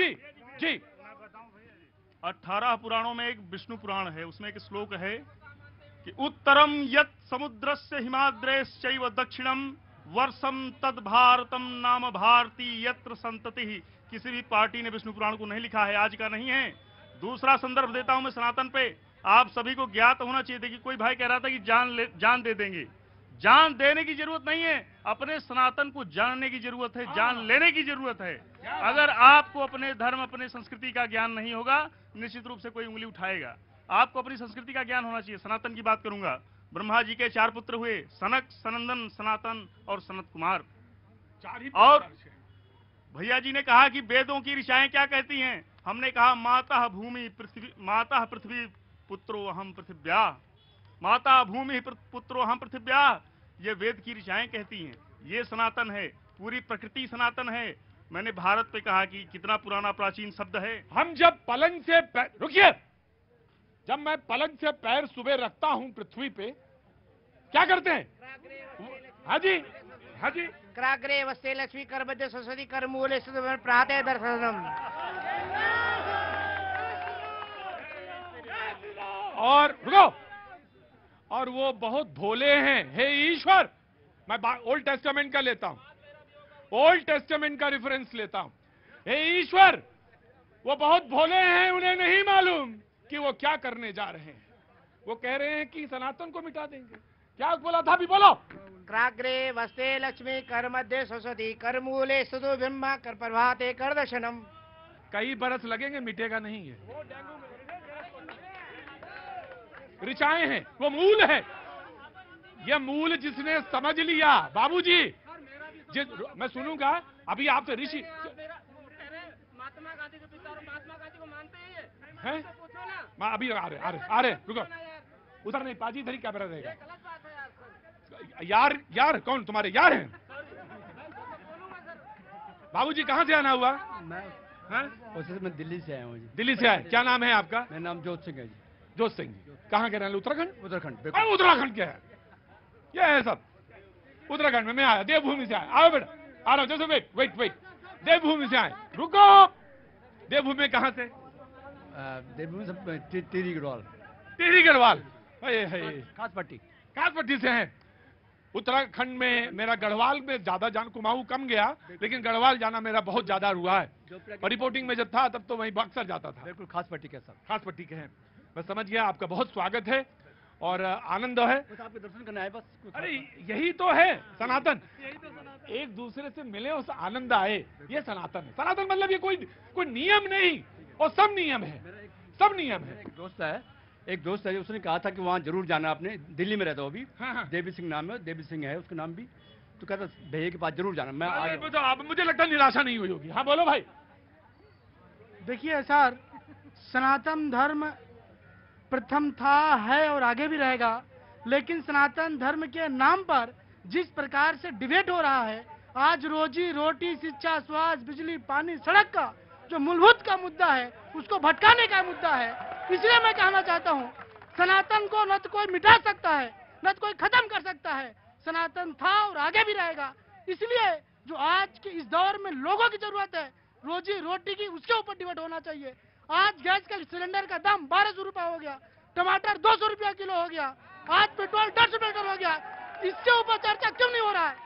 जी जी। अठारह पुराणों में एक विष्णु पुराण है, उसमें एक श्लोक है कि उत्तरम यत समुद्र से हिमाद्रेश्चैव दक्षिणम वर्षम तद भारतम नाम भारती यत्र संतति किसी भी पार्टी ने विष्णु पुराण को नहीं लिखा है, आज का नहीं है। दूसरा संदर्भ देता हूँ मैं सनातन पे। आप सभी को ज्ञात होना चाहिए कि कोई भाई कह रहा था कि जान ले, जान दे देंगे। जान देने की ज़रूरत नहीं है, अपने सनातन को जानने की ज़रूरत है, जान लेने की ज़रूरत है। अगर आपको अपने धर्म अपने संस्कृति का ज्ञान नहीं होगा निश्चित रूप से कोई उंगली उठाएगा। आपको अपनी संस्कृति का ज्ञान होना चाहिए। सनातन की बात करूँगा। ब्रह्मा जी के चार पुत्र हुए सनक सनंदन सनातन और सनत कुमार। चार ही और- भैया जी ने कहा कि वेदों की ऋचाएँ क्या कहती हैं? हमने कहा माता भूमि पृथ्वी माता पृथ्वी पुत्रो हम पृथिव्या। माता भूमि पुत्रो हम पृथिव्या। ये वेद की ऋचाएँ कहती हैं। ये सनातन है। पूरी प्रकृति सनातन है। मैंने भारत पे कहा कि कितना पुराना प्राचीन शब्द है। हम जब पलंग से पैर रुकिए। जब मैं पलंग से पैर सुबह रखता हूँ पृथ्वी पे क्या करते हैं? हाँ जी हाँ जी। क्राग्रे वस्ते लक्ष्मी कर मध्य सरस्वती कर मूले प्रातः दर्शनम। और रुको। और वो बहुत भोले हैं। हे ईश्वर मैं ओल्ड टेस्टामेंट का लेता हूँ। ओल्ड टेस्टमेंट का रेफरेंस लेता हूँ। हे ईश्वर वो बहुत भोले हैं उन्हें नहीं मालूम कि वो क्या करने जा रहे हैं। वो कह रहे हैं कि सनातन को मिटा देंगे। क्या बोला था? अभी बोलो। क्राग्रे वस्ते लक्ष्मी कर मध्य सरस्वती कर मूले सुधु ब्रह्मा कर प्रभाते कर दर्शनम। कई बरस लगेंगे मिटेगा नहीं है ऋचाएँ हैं वो मूल है। ये मूल जिसने समझ लिया। बाबूजी जिस मैं सुनूँगा अभी आपसे ऋषि महात्मा गांधी के पिता और महात्मा गांधी को मानते ही है। हैं? पूछो ना। मैं अभी आ रहे आ रहे आ रहे रुको। उधर नहीं पाजी इधर ही कैमरा रहेगा। गलत बात है यार यार यार कौन तुम्हारे यार हैं? बाबूजी कहाँ से आना हुआ? मैं हैं? तो मैं दिल्ली से आया हूँ जी। दिल्ली से आए। क्या नाम है आपका? मेरा नाम जोत सिंह है जी। जोत सिंह जी। कहाँ के रहने उत्तराखंड? उत्तराखंड उत्तराखंड के है। ये है सब। उत्तराखंड में मैं आया देवभूमि से आया। आओ बेटा आ रहा हूँ जैसे वेट वेट वेट देवभूमि से आए। रुको! देवभूमि कहाँ से? देवभूमि से टी- टिहरी गढ़वाल। टिहरी गढ़वाल। है कासपट्टी से हैं। उत्तराखंड में मेरा गढ़वाल में ज़्यादा जान कुमाऊ कम गया लेकिन गढ़वाल जाना मेरा बहुत ज़्यादा हुआ है। और रिपोर्टिंग में जब था तब तो वहीं बक्सर जाता था। बिल्कुल खास पट्टी के सर खास पट्टी के हैं। मैं समझ गया आपका बहुत स्वागत है। और आनंद है। आपके दर्शन करने आए बस कुछ अरे यही तो है सनातन। एक दूसरे से मिले उस आनंद आए ये सनातन है। सनातन मतलब ये कोई कोई नियम नहीं और सब नियम है। सब नियम है। एक दोस्त है एक दोस्त है उसने कहा था कि वहाँ ज़रूर जाना आपने दिल्ली में रहता हो अभी। हाँ हाँ। देवी सिंह नाम है देवी सिंह है उसका नाम भी। तो कहता भैया के पास ज़रूर जाना मैं तो आप मुझे लगता है निराशा नहीं हुई होगी। हाँ बोलो भाई। देखिए सर सनातन धर्म प्रथम था, है और आगे भी रहेगा। लेकिन सनातन धर्म के नाम पर जिस प्रकार से डिबेट हो रहा है, आज रोजी रोटी, शिक्षा, स्वास्थ्य, बिजली, पानी, सड़क का जो मूलभूत का मुद्दा है, उसको भटकाने का मुद्दा है। इसलिए मैं कहना चाहता हूँ, सनातन को न तो कोई मिटा सकता है, न तो कोई खत्म कर सकता है। सनातन था और आगे भी रहेगा। इसलिए जो आज के इस दौर में लोगों की ज़रूरत है, रोजी रोटी की, उसके ऊपर डिबेट होना चाहिए। आज गैस का सिलेंडर का दाम बारह सौ रुपया हो गया, टमाटर दो सौ रुपया किलो हो गया, आज पेट्रोल दस रुपये हो गया। इसके ऊपर चर्चा क्यों नहीं हो रहा है?